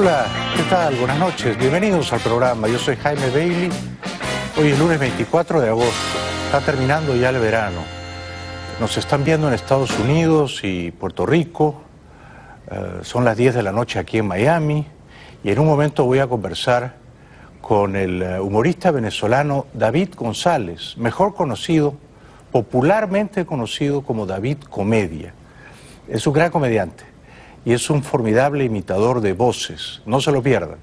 Hola, ¿qué tal? Buenas noches. Bienvenidos al programa. Yo soy Jaime Bailey. Hoy es lunes 24 de agosto. Está terminando ya el verano. Nos están viendo en Estados Unidos y Puerto Rico. Eh, son las 10 de la noche aquí en Miami. Y en un momento voy a conversar con el eh, humorista venezolano David González, mejor conocido, popularmente conocido como David Comedia. Es un gran comediante y es un formidable imitador de voces. No se lo pierdan.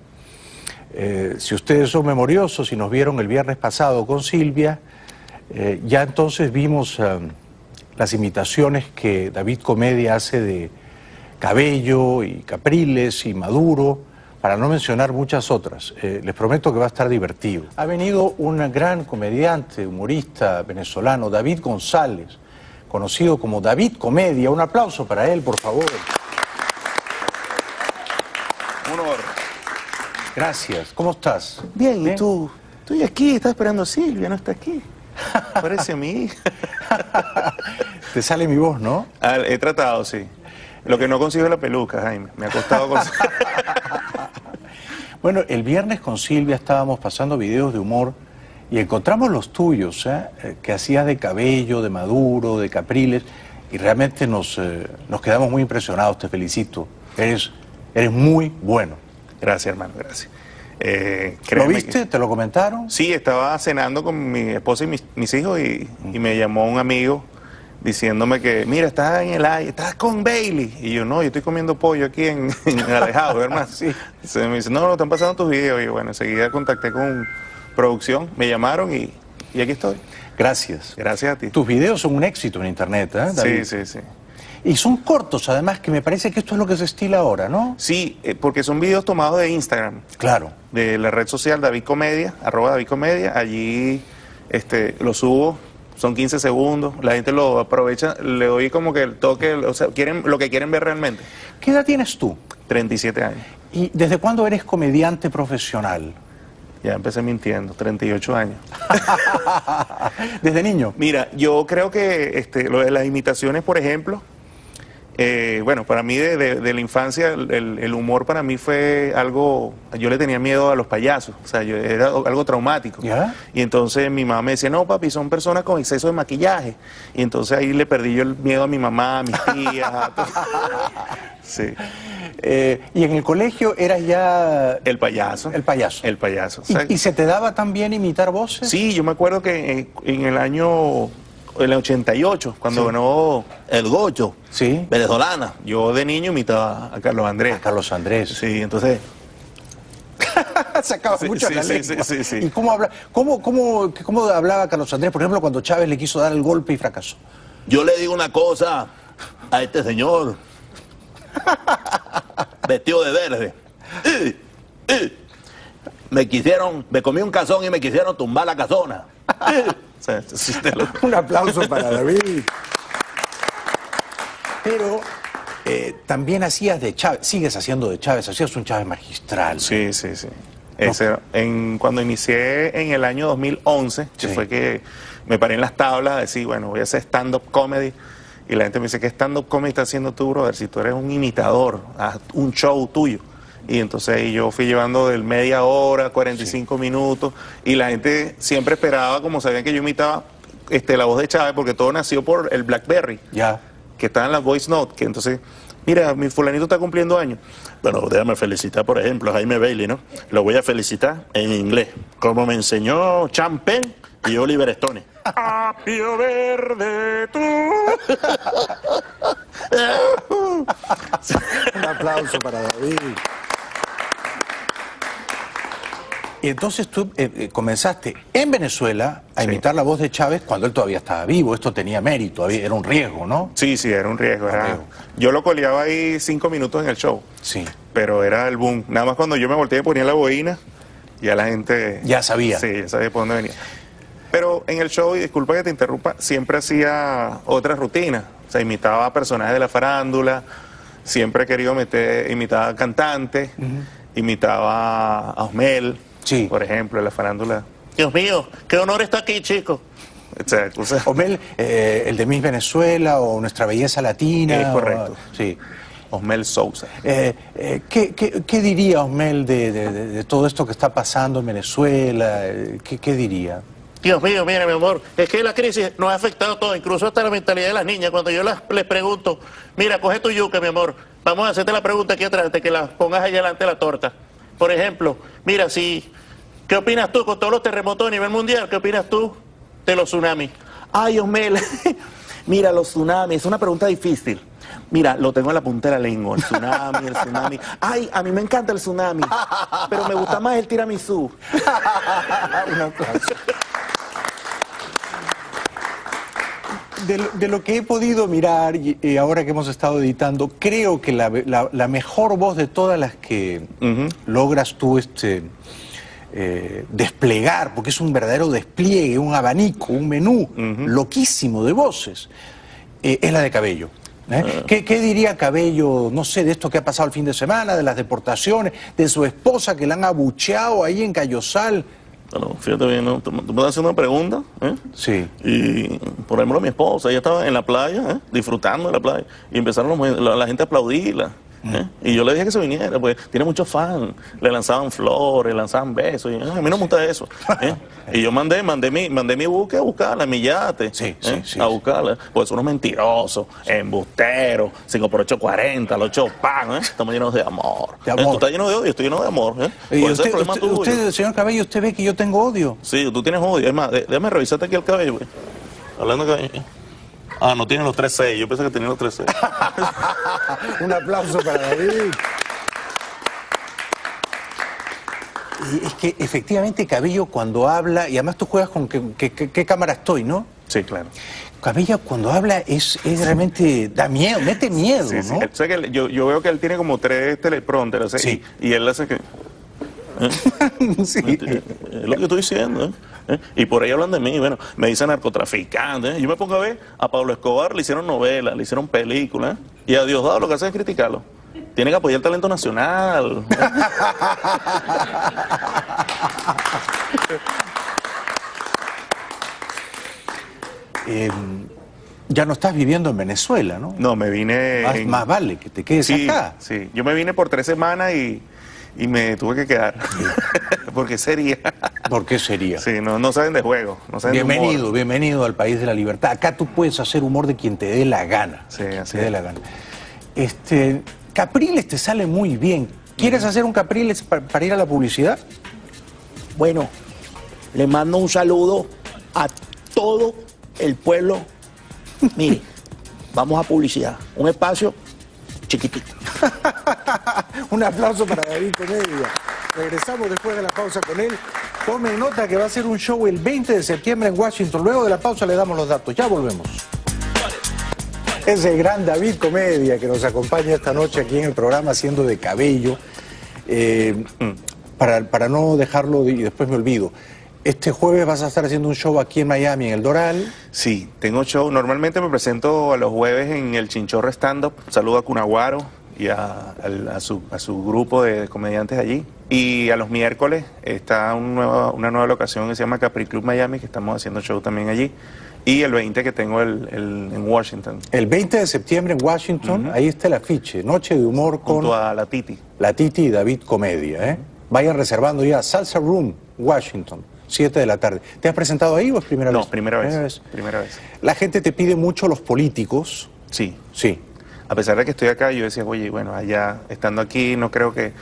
Eh, si ustedes son memoriosos y nos vieron el viernes pasado con Silvia, eh, ya entonces vimos eh, las imitaciones que David Comedia hace de Cabello y Capriles y Maduro, para no mencionar muchas otras. les prometo que va a estar divertido. Ha venido un gran comediante, humorista venezolano, David González, conocido como David Comedia. Un aplauso para él, por favor. Un honor. Gracias. ¿Cómo estás? Bien, ¿y tú? Estoy aquí, estaba esperando a Silvia, no está aquí. Parece a mi hija. Te sale mi voz, ¿no? Ah, he tratado, sí. Lo que no consigo es la peluca, Jaime. Me ha costado conseguir. bueno, el viernes con Silvia estábamos pasando videos de humor y encontramos los tuyos, ¿eh? Eh, que hacías de cabello, de maduro, de capriles, y realmente nos, eh, nos quedamos muy impresionados, te felicito. Eres, eres muy bueno. Gracias, hermano, gracias. ¿Lo viste? ¿Te lo comentaron? Sí, estaba cenando con mi esposa y mis, hijos y, me llamó un amigo diciéndome que, mira, estás en el aire, estás con Bailey. Y yo, no, yo estoy comiendo pollo aquí en, en Alejado, hermano. sí. Se me dice, no, no, están pasando tus videos. Y bueno, enseguida contacté con producción, me llamaron y, y aquí estoy. Gracias. Gracias a ti. Tus videos son un éxito en internet, ¿eh? David? Sí, sí, sí. Y son cortos, además, que me parece que esto es lo que se estila ahora, ¿no? Sí, eh, porque son videos tomados de Instagram. Claro. De la red social David Comedia, arroba David Comedia. Allí este, lo subo, son 15 segundos, la gente lo aprovecha, le doy como que el toque, o sea, quieren, lo que quieren ver realmente. ¿Qué edad tienes tú? 37 años. ¿Y desde cuándo eres comediante profesional? Ya empecé mintiendo, 38 años. ¿Desde niño? Mira, yo creo que este, lo de las imitaciones, por ejemplo, eh, bueno, para mí de, la infancia el, humor para mí fue algo, yo le tenía miedo a los payasos, o sea, yo, era algo traumático. Y entonces mi mamá me decía, no papi, son personas con exceso de maquillaje. Y entonces ahí le perdí yo el miedo a mi mamá, a mis tías. a sí. Eh, y en el colegio eras ya... El payaso. El payaso. El payaso. ¿Y, se te daba también imitar voces? Sí, yo me acuerdo que en, el año en el 88, cuando ganó el Gocho, sí. venezolana, yo de niño imitaba a Carlos Andrés. A Carlos Andrés. Sí, entonces... Sacaba mucho la lengua. ¿Y cómo, habla, cómo, cómo, cómo hablaba Carlos Andrés, por ejemplo, cuando Chávez le quiso dar el golpe y fracasó? Yo le digo una cosa a este señor vestido de verde. Me quisieron, me comí un cazón y me quisieron tumbar la casona. un aplauso para David. Pero eh, también hacías de Chávez, sigues haciendo de Chávez, hacías un Chávez magistral. Sí, sí, sí. en, cuando inicié en el año 2011, que fue que me paré en las tablas, decir, bueno, voy a hacer stand-up comedy y la gente me dice, ¿qué stand-up comedy está haciendo tú, brother? Si tú eres un imitador, haz un show tuyo. Y entonces yo fui llevando del media hora, 45 minutos, y la gente siempre esperaba, como sabían que yo imitaba este, la voz de Chávez, porque todo nació por el Blackberry, ya. que estaba en la voice note, que entonces, mira, mi fulanito está cumpliendo años. Bueno, déjame felicitar, por ejemplo, a Jaime Bailey, ¿no? Lo voy a felicitar en inglés, como me enseñó Champagne y Oliver Stone. Apio verde tú. Un aplauso para David. Y entonces tú eh, eh, comenzaste en Venezuela a imitar la voz de Chávez cuando él todavía estaba vivo. Esto tenía mérito, era un riesgo, ¿no? Sí, sí, era un riesgo. Yo lo coleaba ahí cinco minutos en el show. Sí. Pero era el boom. Nada más cuando yo me volteé y ponía la boina, ya la gente... Ya sabía. Sí, ya sabía por dónde venía. Pero en el show, y disculpa que te interrumpa, siempre hacía otra rutina. O sea, imitaba a personajes de la farándula, siempre he querido meter, imitaba a cantantes, imitaba a Osmel, sí. por ejemplo, de la farándula. Dios mío, qué honor está aquí, chico. Osmel, eh, el de Miss Venezuela o Nuestra Belleza Latina. Es correcto. sí. Osmel Sousa. Eh, eh, ¿qué, qué, qué diría Osmel de, de- de- de todo esto que está pasando en Venezuela? Eh, ¿Qué, qué diría? Dios mío, mira, mi amor, es que la crisis nos ha afectado a todos, incluso hasta la mentalidad de las niñas. Cuando yo las, les pregunto, mira, coge tu yuca, mi amor, vamos a hacerte la pregunta aquí atrás, de que la pongas allá delante de la torta. Por ejemplo, mira, si, ¿qué opinas tú con todos los terremotos a nivel mundial? ¿Qué opinas tú de los tsunamis? Ay, Osmel, mira, los tsunamis, es una pregunta difícil. Mira, lo tengo en la punta de la lengua, el tsunami, el tsunami. Ay, a mí me encanta el tsunami, pero me gusta más el tiramisú. Un aplauso. De, lo- de lo que he podido mirar y, y ahora que hemos estado editando, creo que la, la- la mejor voz de todas las que logras tú este, eh, desplegar, porque es un verdadero despliegue, un abanico, un menú loquísimo de voces, eh, es la de Cabello. ¿eh? ¿Qué, qué diría Cabello, no sé, de esto que ha pasado el fin de semana, de las deportaciones, de su esposa que la han abucheado ahí en Cayosal? Bueno, fíjate bien, ¿no? Tú tú me estás haciendo una pregunta, ¿eh? Sí. Y, por ejemplo, mi esposa, ella estaba en la playa, ¿eh? disfrutando de la playa, y empezaron los- la, la gente a aplaudirla. ¿Eh? Y yo le dije que se viniera, pues tiene muchos fans. Le lanzaban flores, le lanzaban besos. Y, "Ay, a mí no me gusta eso. ¿eh? Y yo mandé, mandé mi, mandé mi buque a buscarla, mi yate. Sí, ¿eh? sí, sí, A buscarla. Pues unos mentirosos, embusteros, 5 por 8, 40, los 8 pan, ¿eh? Estamos llenos de amor. De amor. Tú estás lleno de odio, estoy lleno de amor. Y Pues ese es usted, el problema usted- tuyo. usted, señor Cabello, usted ve que yo tengo odio. Sí, tú tienes odio. Es más, déjame revisarte aquí el cabello. Hablando de cabello. Ah, no tiene los 3-6. Yo pensé que tenía los 3-6. Un aplauso para David. Y es que efectivamente Cabello cuando habla, y además tú juegas con qué, cámara estoy, ¿no? Sí, claro. Cabello cuando habla es, es realmente, da miedo, mete miedo, Sí, sí. ¿no? Él- sé que él- yo, yo veo que él tiene como tres teleprompters ¿sí? Sí. y, y él hace que... Sí. Eh, Es lo que estoy diciendo. ¿eh? ¿Eh? Y por ahí hablan de mí. Bueno, me dicen narcotraficante. ¿eh? Yo me pongo a ver, a Pablo Escobar le hicieron novelas, le hicieron películas. ¿eh? Y a Diosdado lo que hacen es criticarlo. Tiene que apoyar el talento nacional. ¿eh? Eh, ya no estás viviendo en Venezuela, ¿no? No, me vine... Más, en- más vale que te quedes sí, acá. sí. Yo me vine por tres semanas y, y me tuve que quedar. Porque sería... ¿Por qué sería? Sí, no, no saben de juego, no saben de humor. Bienvenido, bienvenido al país de la libertad. Acá tú puedes hacer humor de quien te dé la gana. Sí, así te dé es. la gana. Este, Capriles te sale muy bien. ¿Quieres hacer un Capriles pa- para ir a la publicidad? Bueno, le mando un saludo a todo el pueblo. Mire, vamos a publicidad. Un espacio chiquitito. Un aplauso para David Comedia. Regresamos después de la pausa con él. Tome nota que va a ser un show el 20 de septiembre en Washington. Luego de la pausa le damos los datos. Ya volvemos. Es el gran David Comedia que nos acompaña esta noche aquí en el programa haciendo de cabello. Eh, para, para no dejarlo de- y después me olvido. Este jueves vas a estar haciendo un show aquí en Miami, en el Doral. Sí, tengo show. Normalmente me presento a los jueves en el Chinchorro Stand Up. Saludo a Cunaguaro y a, a su, a su grupo de comediantes allí. Y a los miércoles está un nuevo- una nueva locación que se llama Capri Club Miami, que estamos haciendo show también allí. Y el 20 que tengo el, el- en Washington, El 20 de septiembre en Washington, ahí está el afiche. Noche de humor con junto a la Titi. la Titi y David Comedia. ¿eh? Vayan reservando ya Salsa Room, Washington, 7 de la tarde. ¿Te has presentado ahí o es primera No, vez? primera vez. Primera vez. La gente te pide mucho los políticos. Sí. Sí. A pesar de que estoy acá, yo decía, oye, bueno, allá, estando aquí, no creo que...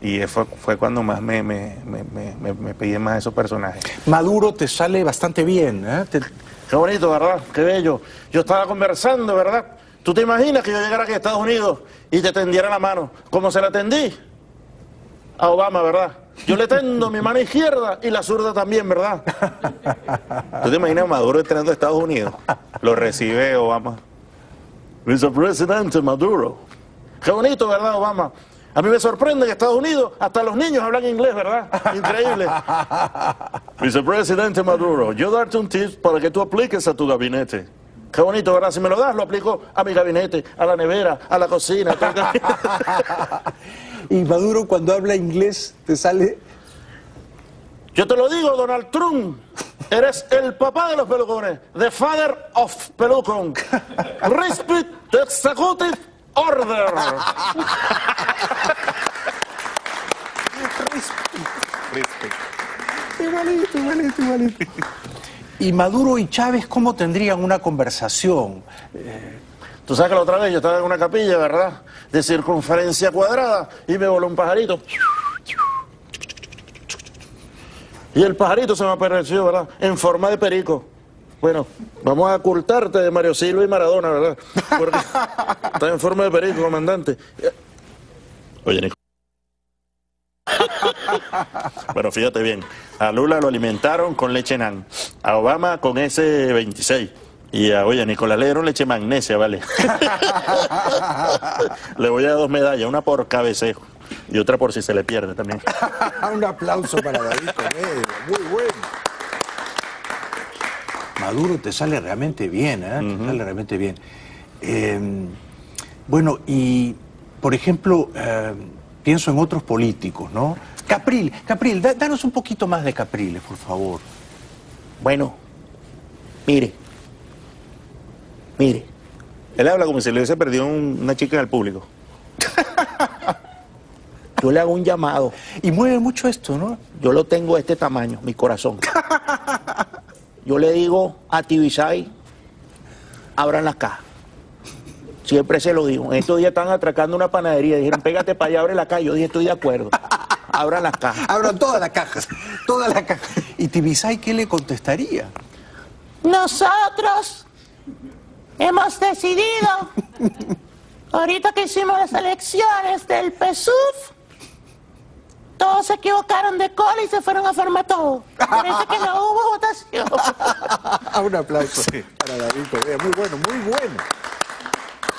Y fue, fue cuando más me, me, me, me, me- me piden más esos personajes. Maduro te sale bastante bien. ¿eh? Te- Qué bonito, ¿verdad? Qué bello. Yo estaba conversando, ¿verdad? ¿Tú te imaginas que yo llegara aquí a Estados Unidos y te tendiera la mano? ¿Cómo se la tendí? A Obama, ¿verdad? Yo le tendo mi mano izquierda y la zurda también, ¿verdad? ¿Tú te imaginas a Maduro entrando a Estados Unidos? Lo recibe Obama. Vicepresidente Maduro. Qué bonito, ¿verdad, Obama? A mí me sorprende que Estados Unidos hasta los niños hablan inglés, ¿verdad? Increíble. Vicepresidente Maduro, yo darte un tip para que tú apliques a tu gabinete. Qué bonito, ¿verdad? Si me lo das, lo aplico a mi gabinete, a la nevera, a la cocina. a todo y Maduro cuando habla inglés te sale... Yo te lo digo, Donald Trump. Eres el papá de los pelucones. The father of pelucon. Respect the executive order. Igualito, igualito, igualito. Y Maduro y Chávez, ¿cómo tendrían una conversación? Tú sabes que la otra vez yo estaba en una capilla, ¿verdad? De circunferencia cuadrada y me voló un pajarito. Y el pajarito se me apareció, ¿verdad? En forma de perico. Bueno, vamos a ocultarte de Mario Silva y Maradona, ¿verdad? Porque está en forma de perico, comandante. Oye, Nico. Bueno, fíjate bien. A Lula lo alimentaron con leche nan. A Obama con ese 26. Y a, oye, a Nicolás le dieron leche magnesia, ¿vale? le voy a dar dos medallas, una por cabecejo y otra por si se le pierde también. Un aplauso para David Comedia, muy bueno. Maduro te sale realmente bien, ¿eh? Te sale realmente bien. Eh, bueno, y por ejemplo, eh, pienso en otros políticos, ¿no? Capril, Capril, da- danos un poquito más de Capriles, por favor. Bueno, mire, mire, Él habla como si le hubiese perdido un- una chica en el público. yo le hago un llamado. Y mueve mucho esto, ¿no? Yo lo tengo de este tamaño, mi corazón. Yo le digo a Tibisay, abran las cajas. Siempre se lo digo. En estos días están atracando una panadería. Dijeron, pégate para allá, abre la caja. Yo dije, estoy de acuerdo. Abran las cajas. Abran todas las cajas, todas las cajas. ¿Y Tibisay qué le contestaría? Nosotros hemos decidido, ahorita que hicimos las elecciones del PSUV, todos se equivocaron de cola y se fueron a formar todo. Parece que no hubo votación. Un aplauso para David Correa. Muy bueno, muy bueno.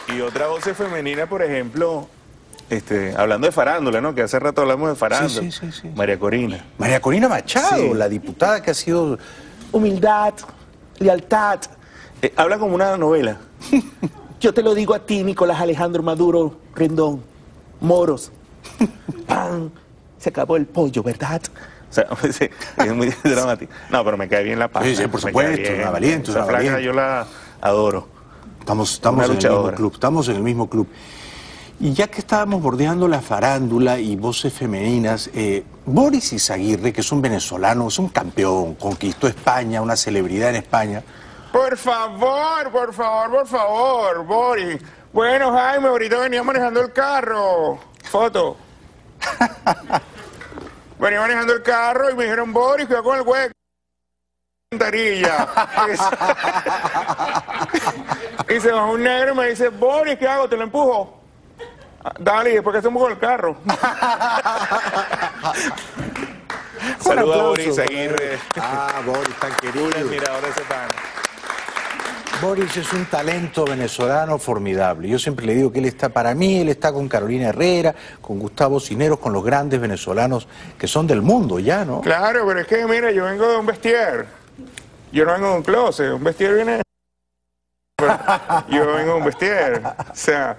Y otra voz femenina, por ejemplo, este, hablando de farándula, ¿no? Que hace rato hablamos de farándula. Sí, sí, sí, sí. María Corina. María Corina Machado, Sí. la diputada que ha sido Humildad, lealtad. Eh, habla como una novela. Yo te lo digo a ti, Nicolás Alejandro Maduro Rendón. Moros. Pan. Se acabó el pollo, ¿verdad? O sea, es muy dramático. No, pero me cae bien la paz. Sí, sí, por supuesto, una valiente, Esa una valiente. yo la adoro. Estamos, estamos en el mismo club, estamos en el mismo club. Y ya que estábamos bordeando la farándula y voces femeninas, eh, Boris Izaguirre, que es un venezolano, es un campeón, conquistó España, una celebridad en España. Por favor, por favor, por favor, Boris. Bueno, Jaime, ahorita venía manejando el carro. Foto. venía manejando el carro y me dijeron, Boris, cuidado con el hueco. Y se bajó un negro y me dice, Boris, ¿qué hago? ¿Te lo empujo? "Ah, Dale, ¿y después qué hacemos con el carro? A aplauso Boris Aguirre. Ah, Boris, tan Un querido. admirador de ese pan. Boris es un talento venezolano formidable. Yo siempre le digo que él está, para mí, él está con Carolina Herrera, con Gustavo Cineros, con los grandes venezolanos que son del mundo ya, ¿no? Claro, pero es que, mira, yo vengo de un vestier. Yo no vengo de un closet. Un vestier viene. Yo vengo de un vestier. O sea,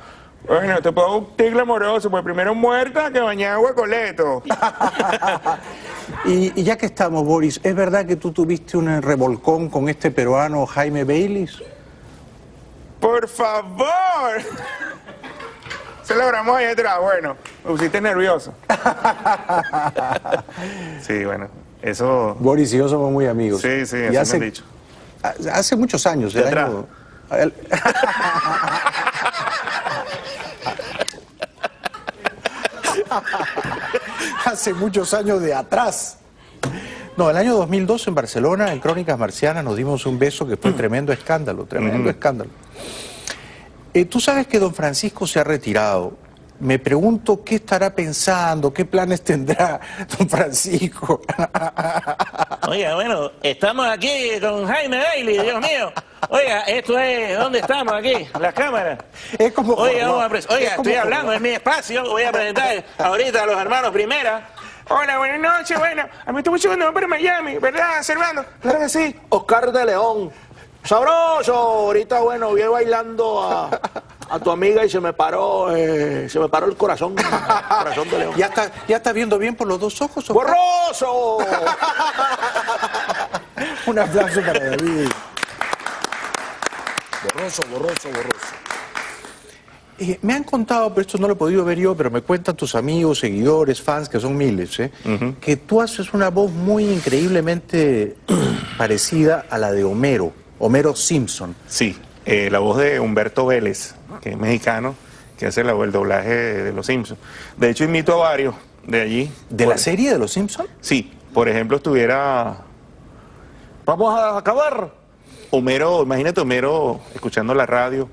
bueno, te puedo un tigre amoroso, pues primero muerta que bañada huecoleto. Y, y ya que estamos, Boris, ¿es verdad que tú tuviste un revolcón con este peruano Jaime Baylis? ¡Por favor! Celebramos ahí atrás. Bueno, me pusiste nervioso. Sí, bueno, eso. Boris y yo somos muy amigos. Sí, sí, Y así me han dicho. Hace, hace muchos años, De atrás. año- hace muchos años de atrás. No, el año 2002 en Barcelona, en Crónicas Marcianas, nos dimos un beso que fue tremendo escándalo, tremendo escándalo. Eh, Tú sabes que don Francisco se ha retirado. Me pregunto qué estará pensando, qué planes tendrá don Francisco. Oiga, bueno, estamos aquí con Jaime Bailey, Dios mío. Oiga, esto es, ¿dónde estamos aquí? Las cámaras. Es como Oiga, vamos a Oiga, Es como estoy hablando en mi espacio, voy a presentar ahorita a los hermanos Primera. Hola, buenas noches. Bueno, a mí me está mucho cuando voy para Miami, ¿verdad, Servando? Claro que sí. Oscar de León. Sabroso. Ahorita, bueno, vi bailando a, a tu amiga y se me paró, eh, se me paró el corazón. corazón de León. ¿Ya está, ¿Ya está viendo bien por los dos ojos? Oscar? ¡Borroso! Un aplauso para David. borroso, borroso, borroso. Eh, me han contado, pero esto no lo he podido ver yo, pero me cuentan tus amigos, seguidores, fans, que son miles, ¿eh? que tú haces una voz muy increíblemente parecida a la de Homero, Homero Simpson. Sí, eh, la voz de Humberto Vélez, que es mexicano, que hace la- el doblaje de, Los Simpsons. De hecho, imito a varios de allí. ¿De Por- la serie de los Simpson? Sí, por ejemplo, estuviera Vamos a acabar. Homero, imagínate Homero escuchando la radio.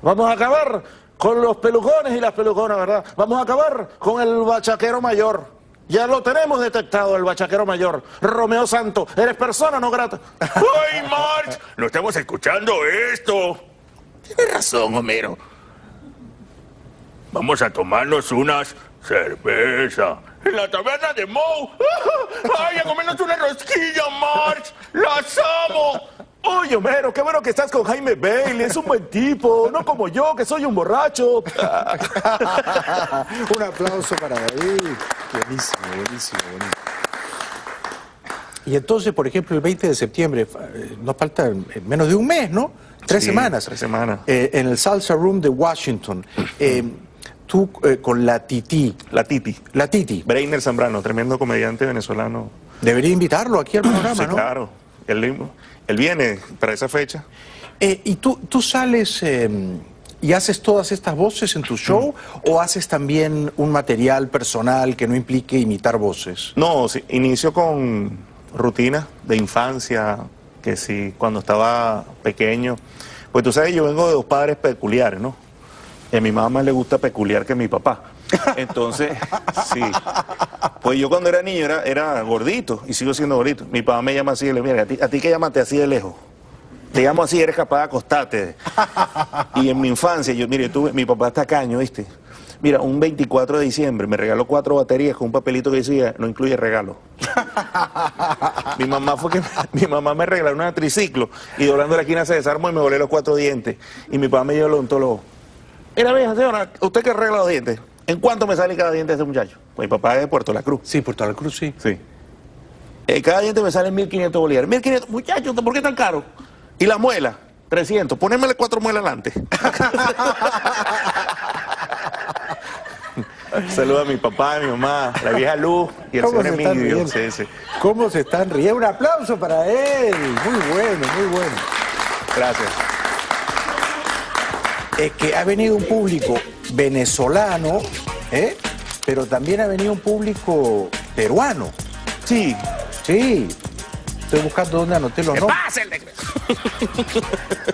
Vamos a acabar con los pelucones y las peluconas, ¿verdad? Vamos a acabar con el bachaquero mayor. Ya lo tenemos detectado, el bachaquero mayor. Romeo Santo, eres persona no grata. ¡Ay, March! No estamos escuchando esto. Tienes razón, Homero. Vamos a tomarnos unas cerveza. En la taberna de Moe. ¡Ay, a comernos una rosquilla, March! ¡Las amo! Oye, Homero, qué bueno que estás con Jaime Bailey, es un buen tipo, no como yo, que soy un borracho. Un aplauso para David. Buenísimo, buenísimo, buenísimo. Y entonces, por ejemplo, el 20 de septiembre, eh, nos falta eh, menos de un mes, ¿no? Tres Sí, semanas. tres semanas. Eh, en el Salsa Room de Washington. Eh, tú eh, con la Titi. La Titi. La Titi. Breiner Zambrano, tremendo comediante venezolano. Debería invitarlo aquí al programa, Sí, ¿no? claro. Él, él viene para esa fecha. Eh, ¿Y tú, tú sales eh, y haces todas estas voces en tu show o haces también un material personal que no implique imitar voces? No, sí, inicio con rutinas de infancia, que sí, cuando estaba pequeño. Pues tú sabes, yo vengo de dos padres peculiares, ¿no? Y a mi mamá más le gusta peculiar que a mi papá. Entonces, sí. Pues yo cuando era niño era, era gordito y sigo siendo gordito. Mi papá me llama así, y le mira, ¿a ti, a ti que llamaste así de lejos? Te llamo así, eres capaz de acostarte. Y en mi infancia, yo, mire, tuve, mi papá está caño, ¿viste? Mira, un 24 de diciembre me regaló cuatro baterías con un papelito que decía, no incluye regalo. mi mamá fue que mi mamá me regaló una triciclo y doblando la esquina se desarmó y me volé los cuatro dientes. Y mi papá me llevó al odontólogo. Mira, vieja señora, ¿usted que arregla los dientes? ¿En cuánto me sale cada diente de este muchacho? Pues mi papá es de Puerto La Cruz. Sí, Puerto la Cruz, sí. Sí. Eh, cada diente me sale 1.500 bolívares. 1.500, muchachos, ¿por qué tan caro? Y la muela, 300. Ponémele cuatro muelas adelante. Saluda a mi papá, a mi mamá, la vieja Luz y el ¿Cómo señor Emilio. riendo? Sí, sí. ¿Cómo se están riendo? Un aplauso para él. Muy bueno, muy bueno. Gracias. Es que ha venido un público venezolano, ¿eh? pero también ha venido un público peruano. Sí. Sí. Estoy buscando dónde anoté los nombres.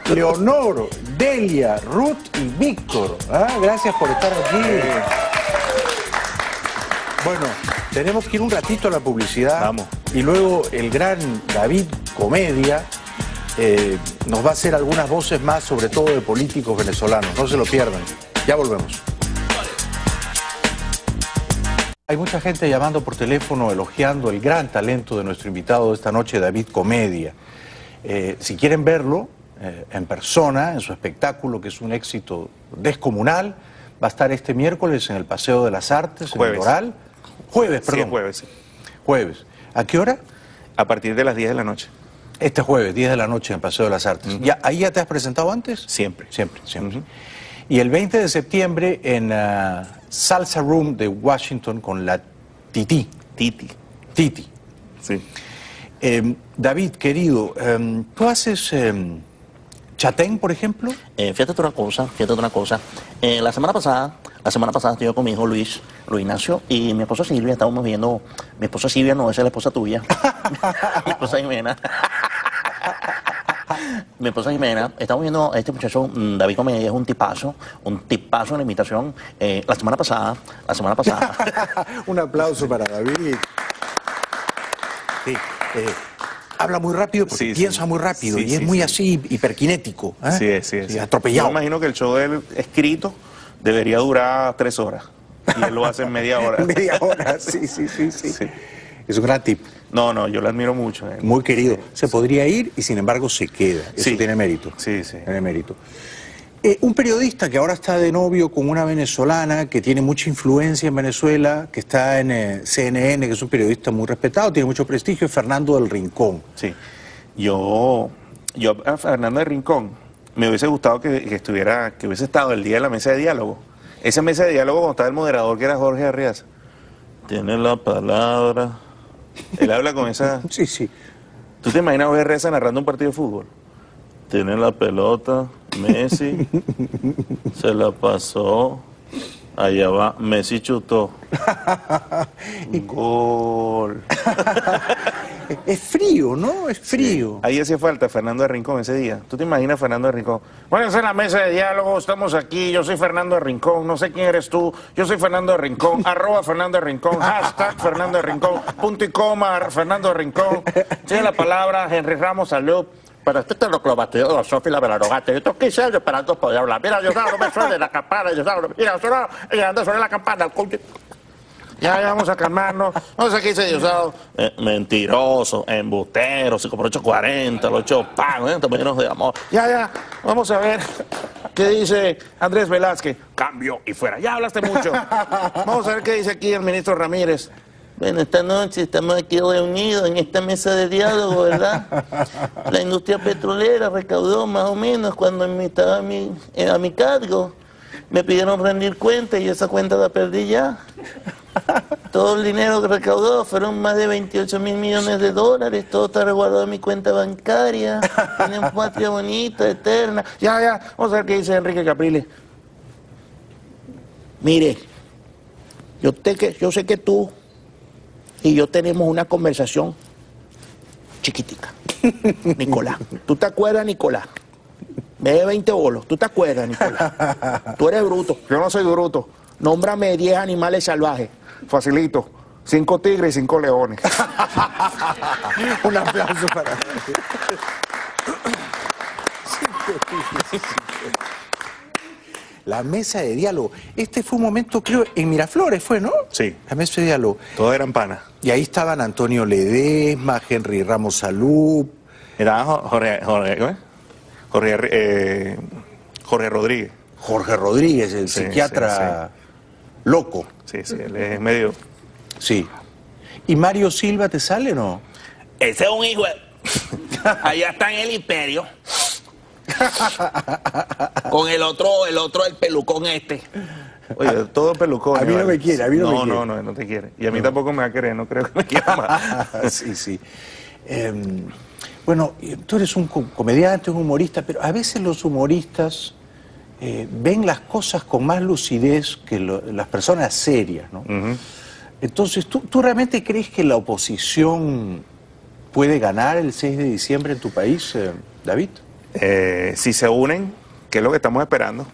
Leonor, Delia, Ruth y Víctor. Ah, Gracias por estar aquí. Bueno, tenemos que ir un ratito a la publicidad. Vamos. Y luego el gran David Comedia eh, nos va a hacer algunas voces más, sobre todo de políticos venezolanos. No se lo pierdan. Ya volvemos. Hay mucha gente llamando por teléfono elogiando el gran talento de nuestro invitado de esta noche, David Comedia. Eh, si quieren verlo eh, en persona, en su espectáculo, que es un éxito descomunal, va a estar este miércoles en el Paseo de las Artes, en Jueves. el Doral. Jueves, Sí, perdón. jueves. sí. Jueves. ¿A qué hora? A partir de las 10 de la noche. Este jueves, 10 de la noche en el Paseo de las Artes. ¿Ya, ¿Ahí ya te has presentado antes? Siempre. Siempre, siempre. Y el 20 de septiembre en ah, Salsa Room de Washington con la Titi. Titi. Titi. Sí. Eh, David, querido, eh, ¿tú haces eh, chatén, por ejemplo? Eh, fíjate una cosa, fíjate una cosa. Eh, la semana pasada, la semana pasada estuve con mi hijo Luis, Luis Ignacio, y mi esposa Silvia, estábamos viendo, mi esposa Silvia no, esa es la esposa tuya. mi esposa Jimena. Mi esposa Jimena, estamos viendo a este muchacho, mm, David Comedia, es un tipazo, un tipazo en la imitación. Eh, la semana pasada, la semana pasada, un aplauso para David. Sí, eh, habla muy rápido porque Sí, sí. piensa muy rápido Sí, y es muy sí. así hiperkinético. ¿eh? Sí, es, sí, es. Sí, atropellado. Yo imagino que el show de él escrito debería durar tres horas. Y él lo hace en media hora. Media hora, sí, sí, sí, sí, Sí. Es un gran tip, No, no, yo lo admiro mucho. eh. muy querido. Se podría ir y sin embargo se queda. Eso Sí. tiene mérito. Sí, sí. Tiene mérito. Eh, un periodista que ahora está de novio con una venezolana que tiene mucha influencia en Venezuela, que está en eh, CNN, que es un periodista muy respetado, tiene mucho prestigio, es Fernando del Rincón. Sí. Yo, yo a Fernando de Rincón me hubiese gustado que, que estuviera, que hubiese estado el día de la mesa de diálogo. Esa mesa de diálogo estaba el moderador que era Jorge Arriaza. Tiene la palabra. Él habla con esa. Sí, sí. ¿Tú te imaginas a Arriaza narrando un partido de fútbol? Tiene la pelota, Messi, se la pasó, allá va, Messi chutó. Gol. Es frío, ¿no? Es frío. Ahí hacía falta Fernando de Rincón ese día. ¿Tú te imaginas Fernando de Rincón? Bueno, esa es la mesa de diálogo, estamos aquí, yo soy Fernando de Rincón, no sé quién eres tú, yo soy Fernando de Rincón, arroba Fernando de Rincón, hashtag Fernando de Rincón, punto y coma, Fernando de Rincón. Tiene la palabra Henry Ramos Salud. Pero este te lo clavaste yo, Sofía la velarogate. Yo estoy 15 años esperando poder hablar. Mira, yo no me suene la campana, yo no, mira, suena, mira, anda suena la campana, el coche. Ya, ya vamos a calmarnos. No sé qué dice Diosdado. Eh, mentiroso, embustero, 5 por 840, los ocho pagos, ¿eh? También de amor. Ya, ya, vamos a ver qué dice Andrés Velázquez. Cambio y fuera. Ya hablaste mucho. Vamos a ver qué dice aquí el ministro Ramírez. Bueno, esta noche estamos aquí reunidos en esta mesa de diálogo, ¿verdad? La industria petrolera recaudó más o menos cuando me estaba a mi, eh, a mi cargo. Me pidieron rendir cuenta y esa cuenta la perdí ya. Todo el dinero que recaudó fueron más de 28 mil millones de dólares. Todo está resguardado en mi cuenta bancaria. Tenemos patria bonita, eterna. Ya, ya. Vamos a ver qué dice Enrique Capriles. Mire, yo, te, que, yo sé que tú y yo tenemos una conversación chiquitica. Nicolás, ¿tú te acuerdas, Nicolás? Me de 20 bolos, ¿tú te acuerdas, Nicolás? Tú eres bruto, yo no soy bruto. Nómbrame 10 animales salvajes. Facilito. Cinco tigres y cinco leones. Un aplauso para La mesa de diálogo. Este fue un momento, creo, en Miraflores fue, ¿no? Sí. La mesa de diálogo. Todos eran panas. Y ahí estaban Antonio Ledesma, Henry Ramos Salud. Era Jorge, Jorge, ¿cómo es? Jorge, eh, Jorge Rodríguez. Jorge Rodríguez, el Sí, psiquiatra loco. Sí, sí, él es medio. Sí. ¿Y Mario Silva te sale o no? Ese es un hijo. de- Allá está en el imperio. Con el otro, el otro, el pelucón este. Oye, todo pelucón. A mí no me quiere, a mí no me quiere. No, no, no te quiere. Y a mí tampoco me va a querer, no creo que me quiera más. sí, sí. Em, bueno, tú eres un co- comediante, un humorista, pero a veces los humoristas eh, ven las cosas con más lucidez que lo- las personas serias, ¿no? Entonces, ¿tú, ¿tú realmente crees que la oposición puede ganar el 6 de diciembre en tu país, eh, David? Eh, si se unen, que es lo que estamos esperando,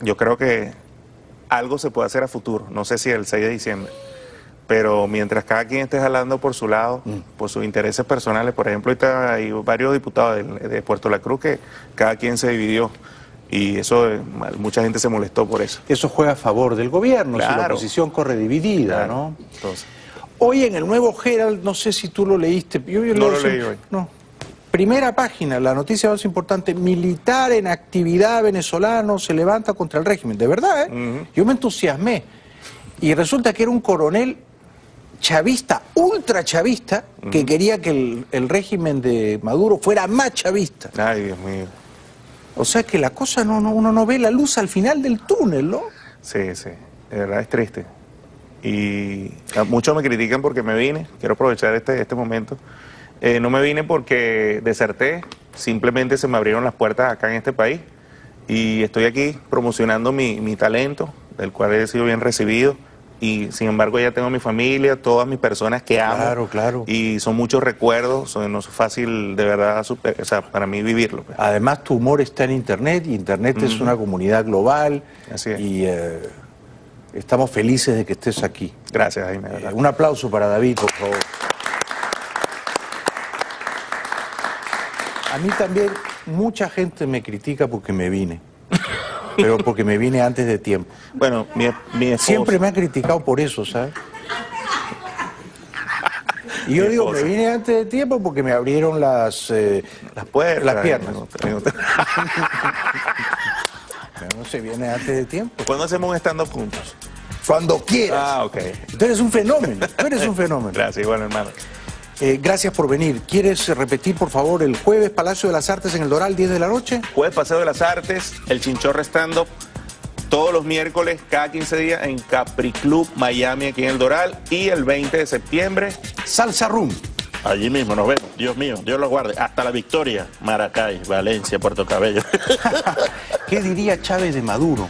yo creo que algo se puede hacer a futuro. No sé si el 6 de diciembre. Pero mientras cada quien esté jalando por su lado, por sus intereses personales, por ejemplo, ahorita hay varios diputados de, de Puerto La Cruz que cada quien se dividió. Y eso, eh, mucha gente se molestó por eso. Eso juega a favor del gobierno, si la oposición corre dividida, Claro. ¿no? Entonces, Hoy en el nuevo Herald, no sé si tú lo leíste. Yo, yo No leo lo leí hoy. No. Primera página, la noticia más importante, militar en actividad venezolano se levanta contra el régimen. De verdad, ¿eh? Yo me entusiasmé. Y resulta que era un coronel chavista, ultra chavista, que quería que el, el régimen de Maduro fuera más chavista. ay, Dios mío. O sea que la cosa no, no, uno no ve la luz al final del túnel, ¿no? Sí, sí, de verdad es triste. Y a- muchos me critican porque me vine, quiero aprovechar este, este momento. Eh, no me vine porque deserté, simplemente se me abrieron las puertas acá en este país y estoy aquí promocionando mi, mi talento, del cual he sido bien recibido. Y sin embargo ya tengo mi familia, todas mis personas que amo. Claro, claro. Y son muchos recuerdos, son- no es fácil de verdad super- o sea, para mí vivirlo. pues. Además, tu humor está en Internet y Internet es una comunidad global. Así es. Y eh, estamos felices de que estés aquí. Gracias, Jaime. Eh, un aplauso para David, por favor. A mí también mucha gente me critica porque me vine. Pero porque me vine antes de tiempo. Bueno, mi, mi esposa- Siempre me han criticado por eso, ¿sabes? Y yo digo, me vine antes de tiempo porque me abrieron las, eh, las puertas. las piernas. no, se viene antes de tiempo. ¿Cuándo hacemos un stand-up juntos? Cuando quieras. Ah, ok. Tú eres un fenómeno. Tú eres un fenómeno. Gracias, igual, hermano. Eh, gracias por venir. ¿Quieres repetir, por favor, el jueves Palacio de las Artes en el Doral, 10 de la noche? Jueves Paseo de las Artes, el Chinchorro Stand Up, todos los miércoles, cada 15 días en Capri Club Miami, aquí en el Doral. Y el 20 de septiembre, Salsa Room. Allí mismo nos vemos. Dios mío, Dios los guarde. Hasta la victoria. Maracay, Valencia, Puerto Cabello. ¿Qué diría Chávez de Maduro?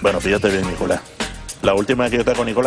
bueno, fíjate bien, Nicolás. La última vez que yo estaba con Nicolás.